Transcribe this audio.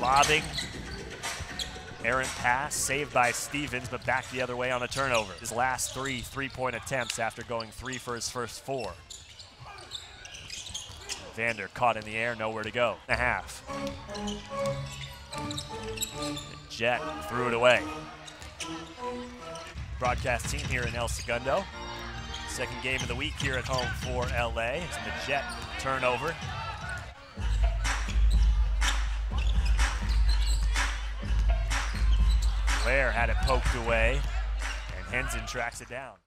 lobbing. Errant pass, saved by Stevens, but back the other way on a turnover. His last three three-point attempts after going three for his first four. Vander caught in the air, nowhere to go. And a half. The Jet threw it away. Broadcast team here in El Segundo. Second game of the week here at home for LA. It's the Jet turnover. Blair had it poked away, and Henson tracks it down.